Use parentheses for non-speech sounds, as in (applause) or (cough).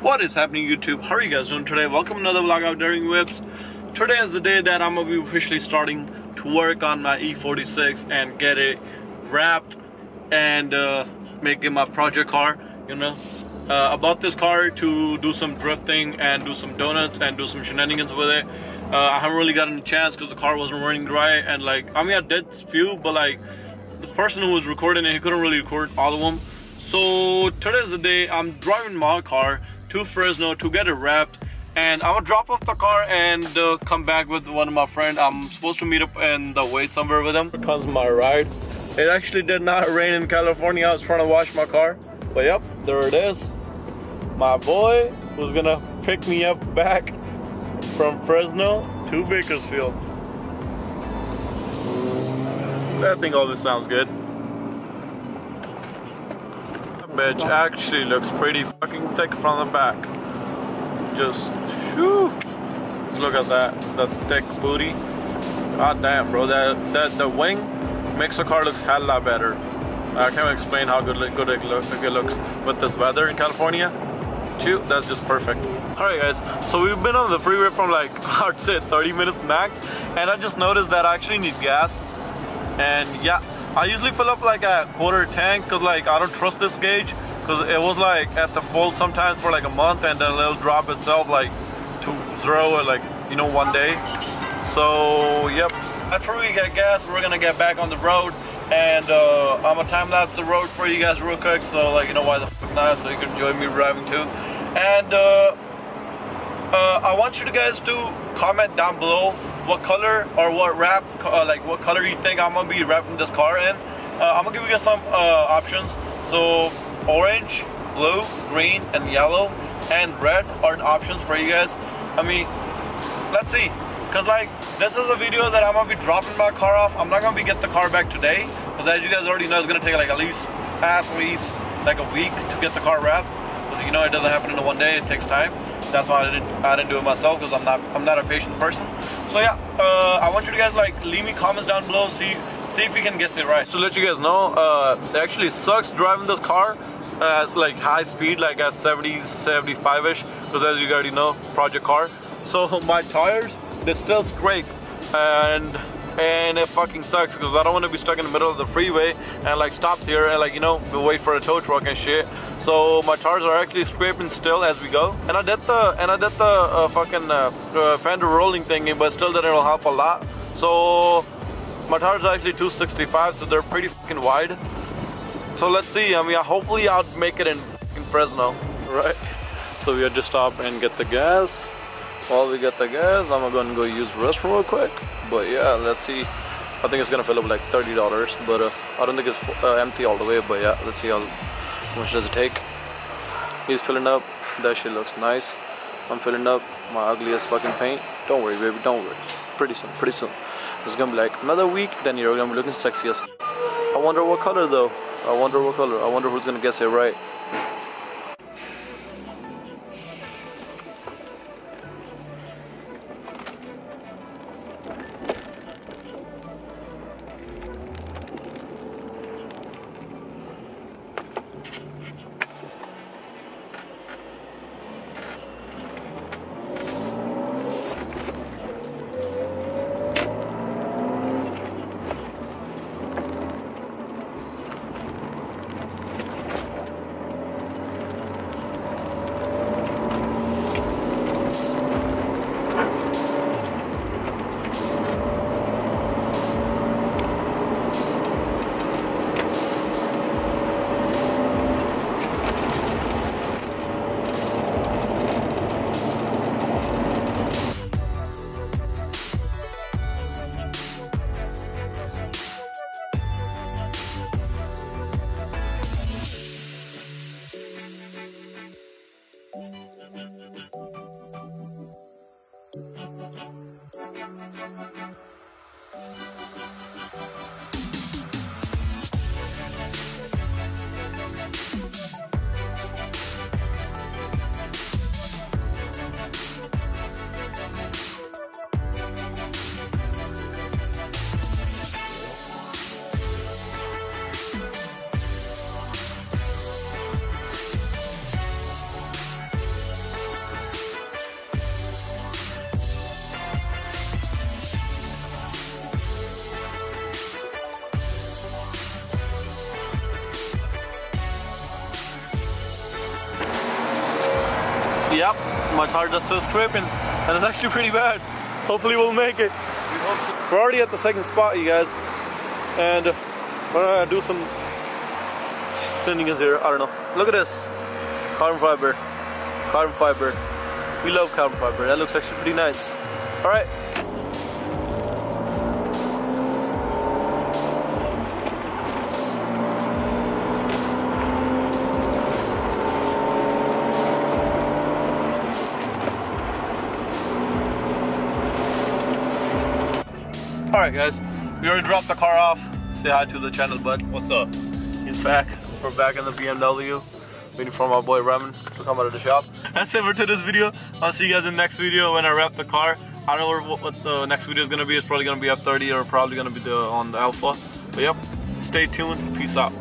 What is happening YouTube? How are you guys doing today? Welcome to another vlog out Daring Whips. Today is the day that I'm gonna be officially starting to work on my E46 and get it wrapped and uh, make it my project car, you know. Uh, I bought this car to do some drifting and do some donuts and do some shenanigans with it. Uh, I haven't really gotten a chance because the car wasn't running right and like, I mean I did few but like the person who was recording it, he couldn't really record all of them. So today's the day I'm driving my car to Fresno to get it wrapped and I'm gonna drop off the car and uh, come back with one of my friends. I'm supposed to meet up in the wait somewhere with him. Here comes my ride. It actually did not (laughs) rain in California. I was trying to wash my car. But yep, there it is. My boy who's gonna pick me up back from Fresno to Bakersfield. That thing always sounds good. Bitch actually looks pretty fucking thick from the back. Just, shoo. Look at that, that thick booty. God damn, bro, that, that the wing makes the car look hella better. I can't explain how good, good it, look, it looks with this weather in California. Too, that's just perfect. Alright guys, so we've been on the freeway from like, (laughs) I'd say 30 minutes max, and I just noticed that I actually need gas. And yeah, I usually fill up like a quarter tank because like I don't trust this gauge because it was like at the full sometimes for like a month and then it'll drop itself like to zero or like, you know, one day. So, yep. After we get gas, we're gonna get back on the road and uh, I'm gonna time lapse the road for you guys real quick so like, you know why the fuck not, so you can enjoy me driving too. And uh, uh, I want you guys to comment down below what color or what wrap, uh, like what color you think I'm gonna be wrapping this car in. Uh, I'm gonna give you guys some uh, options. So orange, blue, green, and yellow, and red are the options for you guys. I mean, let's see. Cause like, this is a video that I'm gonna be dropping my car off. I'm not gonna be get the car back today. Cause as you guys already know, it's gonna take like at least, at least like a week to get the car wrapped. Cause you know, it doesn't happen in one day, it takes time. That's why I didn't, I didn't do it myself because I'm not, I'm not a patient person. So yeah, uh, I want you guys like leave me comments down below, see, see if you can guess it right. To let you guys know, uh, it actually sucks driving this car at like high speed, like at 70, 75ish, because as you already know, project car. So (laughs) my tires, they still scrape, and and it fucking sucks because I don't want to be stuck in the middle of the freeway and like stop here and like you know wait for a tow truck and shit. So my tires are actually scraping still as we go. And I did the and I did the uh, fucking uh, uh, fender rolling thingy, but still didn't help a lot. So my tires are actually 265, so they're pretty fucking wide. So let's see. I mean, hopefully I'll make it in, in Fresno, (laughs) right? So we had to stop and get the gas. While we get the gas, I'm gonna go use restroom real quick. But yeah, let's see. I think it's gonna fill up like $30, but uh, I don't think it's uh, empty all the way. But yeah, let's see how, how much does it take. He's filling up. That shit looks nice. I'm filling up my ugliest fucking paint. Don't worry, baby, don't worry. Pretty soon, pretty soon. It's gonna be like another week, then you're gonna be looking sexy as I wonder what color though. I wonder what color. I wonder who's gonna guess it right. Yep, my tire just still scraping, and it's (laughs) actually pretty bad. Hopefully we'll make it. We're already at the second spot, you guys, and uh, we're gonna do some shenanigans here. I don't know. Look at this, carbon fiber, carbon fiber. We love carbon fiber. That looks actually pretty nice. All right. Alright guys, we already dropped the car off. Say hi to the channel bud. What's up? He's back. We're back in the BMW. Waiting for my boy Raman to come out of the shop. That's it for today's video. I'll see you guys in the next video when I wrap the car. I don't know what, what the next video is gonna be. It's probably gonna be F30 or probably gonna be the on the Alfa. But yep, stay tuned. Peace out.